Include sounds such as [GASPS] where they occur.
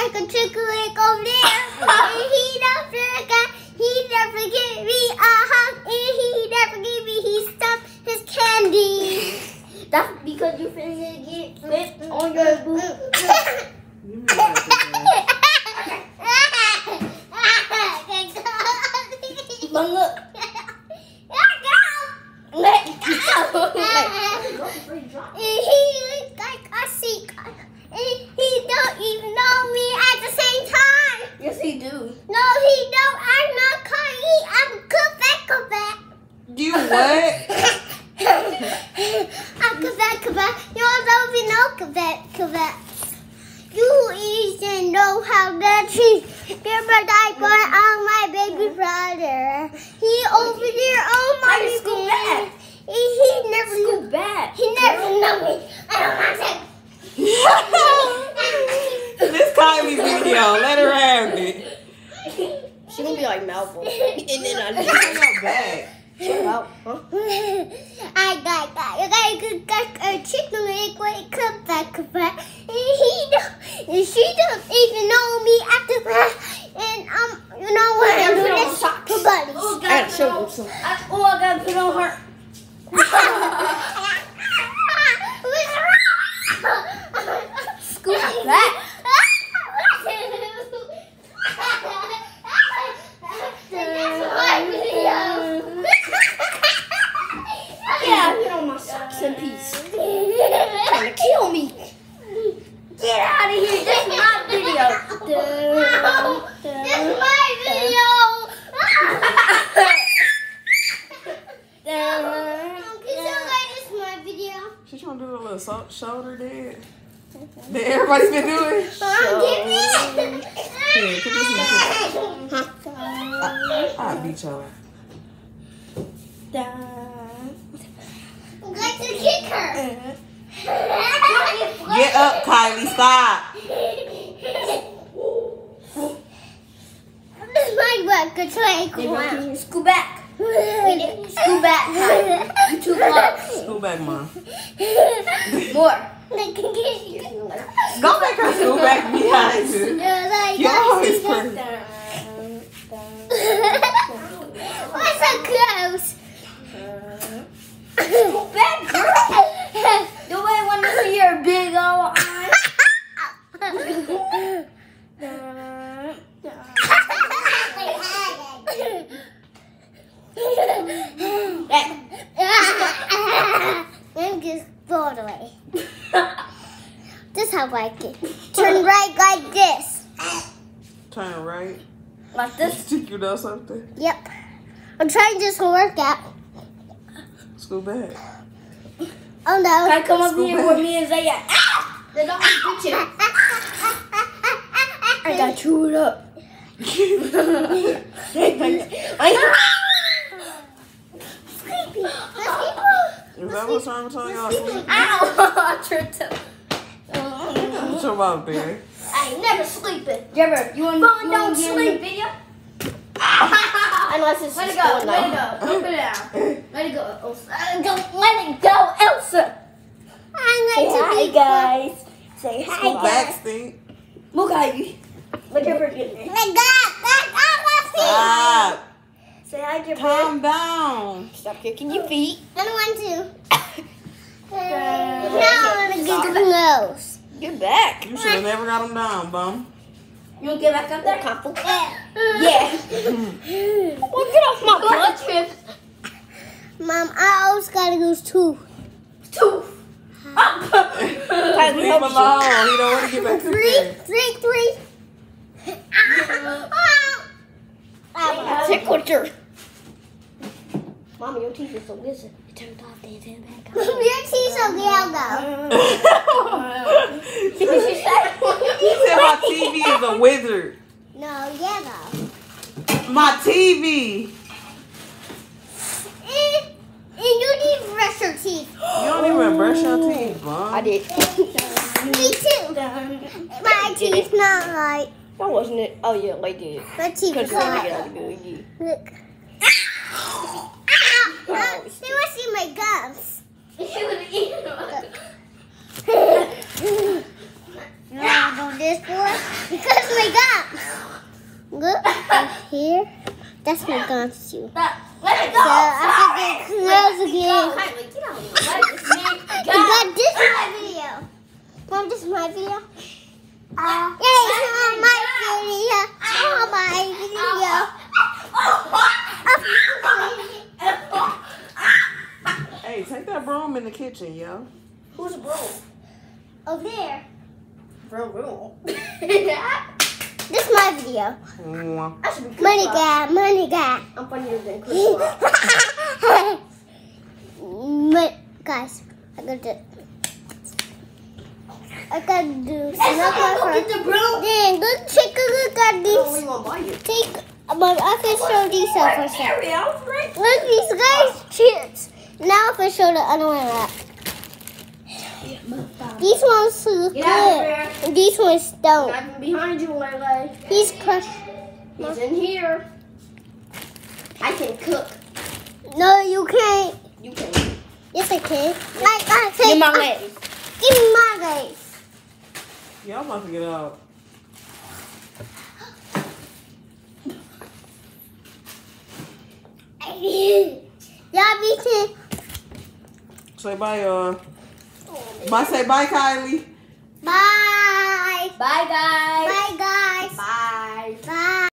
like a chicken leg over there. and he never got, he never give me a hug, and he never give me his stuff, his candy. That's because you finna get flipped on your boot. You mean like But look, let it go. [LAUGHS] And he looks like a secret. And he don't even know me at the same time. yes, he do. No, he don't. I'm not Kiley. I'm Quebec, Quebec. You what? I'm Quebec, Quebec. You don't even know Quebec, Quebec. You even know how to treat your diaper on my baby brother. He over there on oh my Hey, school back. bed. He, he never Go knew. back. He never knew me. I don't want [LAUGHS] this Kiley's video. Let her have it. She gonna be like Malvo. [LAUGHS] and then I I'm not back. Shut. Huh? I got that. I got, got, got a chicken leg when it comes back. back. And he don't, and she don't even know me after that. And um, you know what? I'm Put doing on this socks. for buddies. Oh, I gotta show them some. I, oh, I gotta put on her. [LAUGHS] [LAUGHS] Scoot back. Yeah, I put on my socks in peace. Trying to kill me. Get out of here. This is my video. This is my video. Can you guys this is my video? She trying to do a little so- shoulder dance. That everybody's been doing. I'm giving Here, put this in the I, I'll beat ass. I'm going to kick her. Get up, Kiley. Stop. [LAUGHS] This is my work. It's like wow. Scoot back. [LAUGHS] Scoot back. You too close. School back, mom. [LAUGHS] More. They can get you. Go back her school back behind you. You're like, You're always "That's [LAUGHS] perfect. Why so close? Scoot back, girl. Nobody want to see your big old eyes. I'm just blown away. This how I like it. Turn right like this. Turn right. Like this. Think you know something? Yep. I'm trying this to work out. School back. Oh no. Can I come up Scoot here back. with me and say, ah! They don't want to get you. [LAUGHS] I got chewed up. [LAUGHS] Is that what's wrong with y'all? Sleep? Ow! [LAUGHS] I tripped up. What's your mom, Barry? I ain't never sleeping. Jabber, you want Phone don't sleep video? [LAUGHS] Unless it's let it go, let it go. Don't it down. [LAUGHS] Let it go, Elsa. Uh, Don't let it go, Elsa. I'm Say going to hi, be guys. Say hi, back guys. Look at you. Look at her getting My God, that's all I see. Stop. Say hi, Jabber. Calm down. Stop kicking your feet. I don't want to. now I'm going to get close. Get back. You should have never got him down, bum. You want to get back up there, couple? Yeah. [LAUGHS] well, get off my butt, Chip. Mom, I always got to go too. Two. Up. Leave him alone. He don't want to get back up Three, there. three, three. I tickled her. Mommy, your teeth are so good. It turned off, back on. Your teeth are yellow. What she? He said my TV is a wizard. No, yellow. My TV. And, and you need to brush your teeth. You don't even brush your teeth, bum. I did. Me too. My teeth not right. wasn't it. Oh, yeah, I did. My teeth Because is you're right. get out of Look. Ow! Uh, they want to see my gums. [LAUGHS] You want to do this for? Because my gums. Look right here. That's my gums too. Let it So go. I can get close again. Kiley, get out of here. Let this man [LAUGHS] go. But this is my video. Mom, this is my video. Uh, yeah, it's on my video. On my video. Hey, take that broom in the kitchen, yo. Who's a bro? Over there. Bro, bro. [LAUGHS] [LAUGHS] This is my video. Mwah. I should be Money guy, money guy. I'm funnier than [LAUGHS] Chris Rock. but guys, I got to. I got to do Hey, snuggle go first. get the broom. Then go take a look at Oh, these. we gonna buy you. Take, but I can show these off for a second. Area, I was right. Look, these guys chips. Now I can show the other one up. These ones look Get good. these ones don't. I'm behind you, Lele. He's crushed. He's in here. I can cook. No, you can't. You can. Yes, I can. Like I said, Give my uh, legs. Give me my legs. Y'all about to get out. [GASPS] Y'all be too. Say bye, uh. Bye, say bye, Kiley. Bye. Bye, guys. Bye, guys.